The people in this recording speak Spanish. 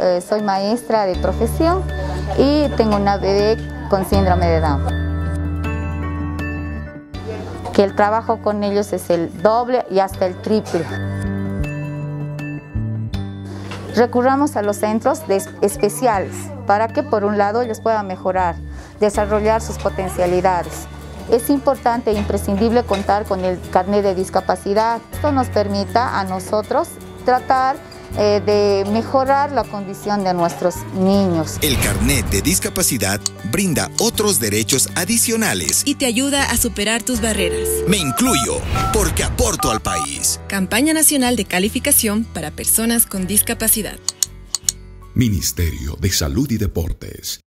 eh, soy maestra de profesión y tengo una bebé con síndrome de Down. Que el trabajo con ellos es el doble y hasta el triple. Recurramos a los centros especiales para que por un lado ellos puedan mejorar, desarrollar sus potencialidades. Es importante e imprescindible contar con el carnet de discapacidad. Esto nos permita a nosotros tratar eh, de mejorar la condición de nuestros niños. El carnet de discapacidad brinda otros derechos adicionales y te ayuda a superar tus barreras. Me incluyo porque aporto al país. Campaña Nacional de Calificación para Personas con Discapacidad. Ministerio de Salud y Deportes.